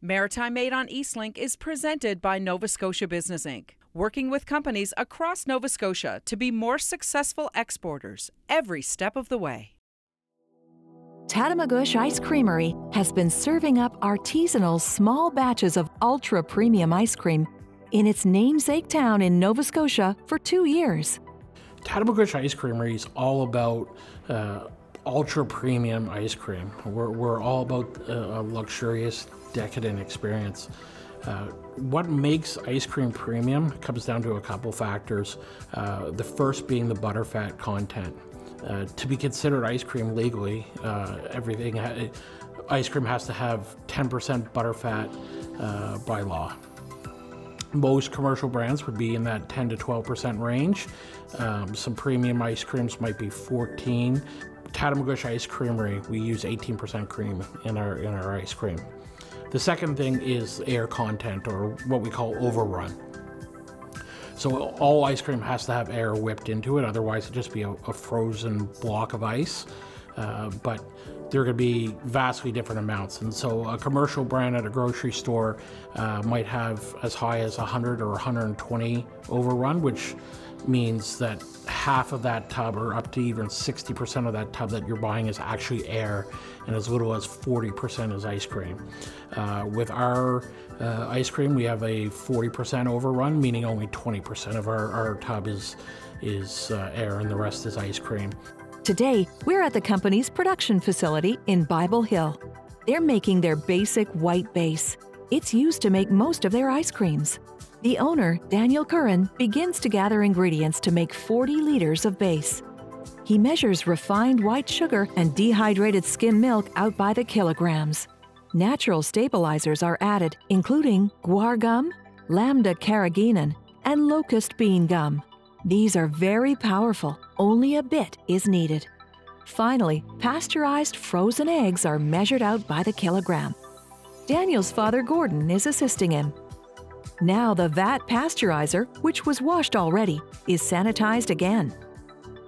Maritime Made on Eastlink is presented by Nova Scotia Business Inc., working with companies across Nova Scotia to be more successful exporters every step of the way. Tatamagouche Ice Creamery has been serving up artisanal small batches of ultra premium ice cream in its namesake town in Nova Scotia for two years. Tatamagouche Ice Creamery is all about uh, ultra premium ice cream. We're, we're all about uh, a luxurious, decadent experience. Uh, what makes ice cream premium comes down to a couple factors. Uh, the first being the butterfat content. Uh, to be considered ice cream legally, uh, everything ha- ice cream has to have 10% butterfat uh, by law. Most commercial brands would be in that 10 to 12% range. Um, some premium ice creams might be 14. Tatamagouche Ice Creamery, we use 18% cream in our in our ice cream. The second thing is air content, or what we call overrun. So all ice cream has to have air whipped into it, otherwise it'd just be a, a frozen block of ice. Uh, but they're going to be vastly different amounts. And so a commercial brand at a grocery store uh, might have as high as 100 or 120 overrun, which means that half of that tub or up to even 60% of that tub that you're buying is actually air and as little as 40% is ice cream. Uh, with our uh, ice cream, we have a 40% overrun, meaning only 20% of our, our tub is, is uh, air and the rest is ice cream. Today, we're at the company's production facility in Bible Hill. They're making their basic white base. It's used to make most of their ice creams. The owner, Daniel Curran, begins to gather ingredients to make 40 liters of base. He measures refined white sugar and dehydrated skim milk out by the kilograms. Natural stabilizers are added, including guar gum, lambda carrageenan, and locust bean gum. These are very powerful, only a bit is needed. Finally, pasteurized frozen eggs are measured out by the kilogram. Daniel's father Gordon is assisting him. Now the vat pasteurizer, which was washed already, is sanitized again.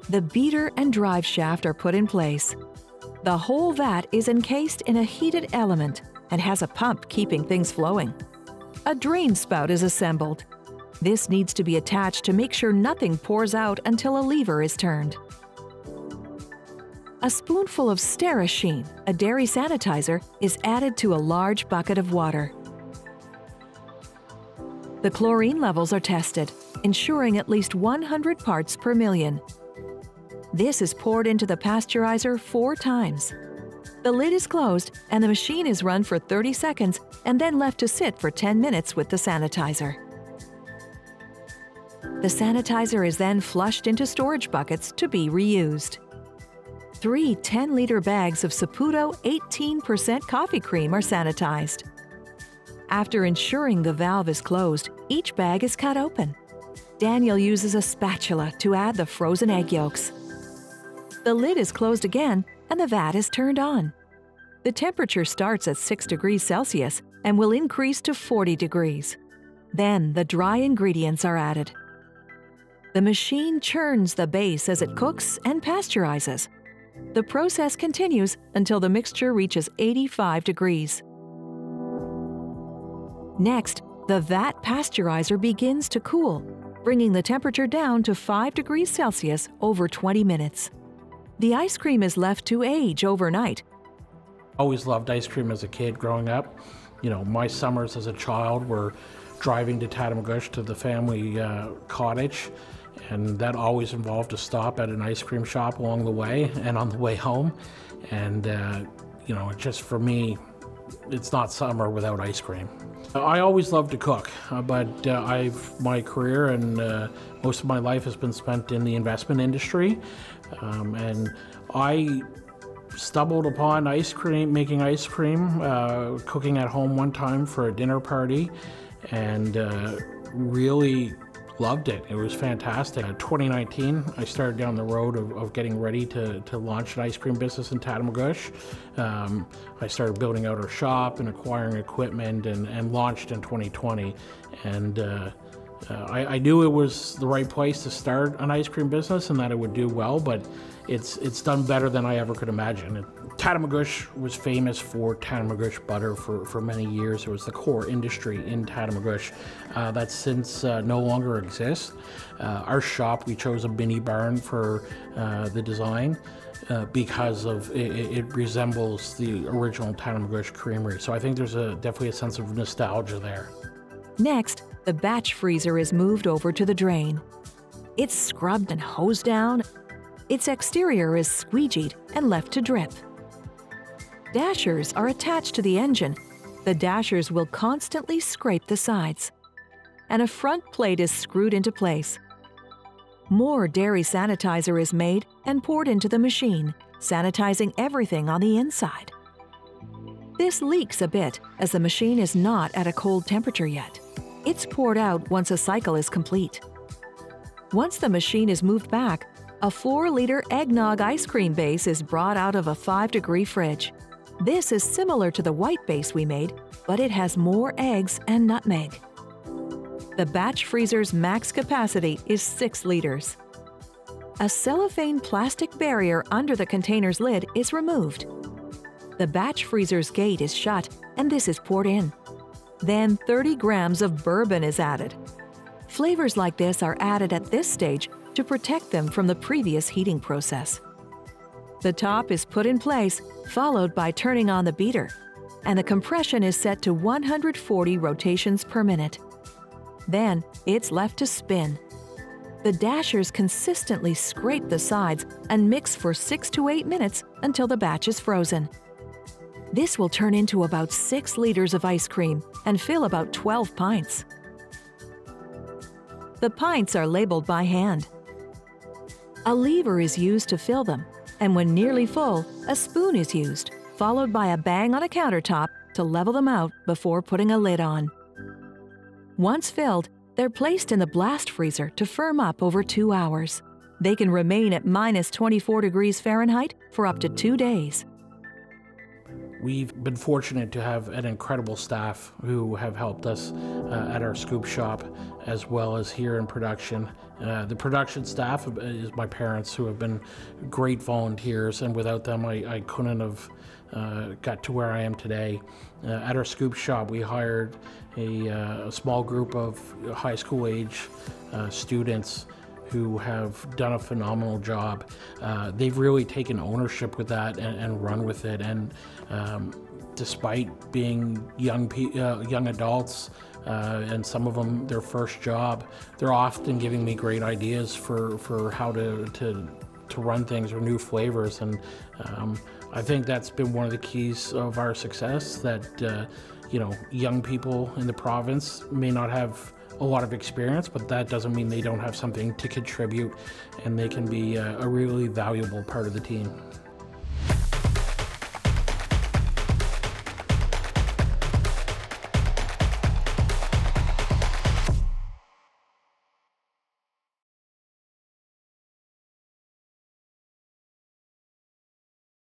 The beater and drive shaft are put in place. The whole vat is encased in a heated element and has a pump keeping things flowing. A drain spout is assembled. This needs to be attached to make sure nothing pours out until a lever is turned. A spoonful of Sterasheen, a dairy sanitizer, is added to a large bucket of water. The chlorine levels are tested, ensuring at least 100 parts per million. This is poured into the pasteurizer four times. The lid is closed and the machine is run for 30 seconds and then left to sit for 10 minutes with the sanitizer. The sanitizer is then flushed into storage buckets to be reused. Three 10 liter bags of Saputo 18% coffee cream are sanitized. After ensuring the valve is closed, each bag is cut open. Daniel uses a spatula to add the frozen egg yolks. The lid is closed again and the vat is turned on. The temperature starts at 6 degrees Celsius and will increase to 40 degrees. Then the dry ingredients are added. The machine churns the base as it cooks and pasteurizes. The process continues until the mixture reaches 85 degrees. Next, the vat pasteurizer begins to cool, bringing the temperature down to 5 degrees Celsius over 20 minutes. The ice cream is left to age overnight. Always loved ice cream as a kid growing up. You know, my summers as a child were driving to Tatamagouche to the family uh, cottage, and that always involved a stop at an ice cream shop along the way and on the way home. And, uh, you know, just for me, it's not summer without ice cream. I always loved to cook, uh, but uh, I've my career and uh, most of my life has been spent in the investment industry, um, and I stumbled upon ice cream, making ice cream, uh, cooking at home one time for a dinner party, and uh, really loved it. It was fantastic. In 2019, I started down the road of, of getting ready to, to launch an ice cream business in Tatamagouche. Um, I started building out our shop and acquiring equipment and, and launched in 2020. And uh, uh, I, I, knew it was the right place to start an ice cream business and that it would do well, but it's it's done better than I ever could imagine. Tatamagouche was famous for Tatamagouche butter for, for many years. It was the core industry in Tatamagouche uh, that since uh, no longer exists. Uh, our shop, we chose a mini barn for uh, the design. Uh, because of it, it, resembles the original Tatamagouche creamery. So I think there's a definitely a sense of nostalgia there. Next, the batch freezer is moved over to the drain. It's scrubbed and hosed down. Its exterior is squeegeed and left to drip. Dashers are attached to the engine. The dashers will constantly scrape the sides. And a front plate is screwed into place. More dairy sanitizer is made and poured into the machine, sanitizing everything on the inside. This leaks a bit as the machine is not at a cold temperature yet. It's poured out once a cycle is complete. Once the machine is moved back, a 4 liter eggnog ice cream base is brought out of a 5 degree fridge. This is similar to the white base we made, but it has more eggs and nutmeg. The batch freezer's max capacity is 6 liters. A cellophane plastic barrier under the container's lid is removed. The batch freezer's gate is shut and this is poured in. Then 30 grams of bourbon is added. Flavors like this are added at this stage to protect them from the previous heating process. The top is put in place, followed by turning on the beater, and the compression is set to 140 rotations per minute. Then it's left to spin. The dashers consistently scrape the sides and mix for 6 to 8 minutes until the batch is frozen. This will turn into about 6 liters of ice cream and fill about 12 pints. The pints are labeled by hand. A lever is used to fill them, and when nearly full, a spoon is used, followed by a bang on a countertop to level them out before putting a lid on. Once filled, they're placed in the blast freezer to firm up over two hours. They can remain at minus 24 degrees Fahrenheit for up to two days. We've been fortunate to have an incredible staff who have helped us uh, at our scoop shop as well as here in production. Uh, the production staff is my parents who have been great volunteers, and without them, I, I couldn't have uh, got to where I am today. Uh, at our scoop shop, we hired a, uh, a small group of high school age uh, students who have done a phenomenal job. Uh, they've really taken ownership with that and, and run with it. And um, despite being young uh, young adults, uh, and some of them their first job, they're often giving me great ideas for, for how to, to to run things or new flavors. And um, I think that's been one of the keys of our success. That uh, you know, young people in the province may not have a lot of experience, but that doesn't mean they don't have something to contribute and they can be a, a really valuable part of the team.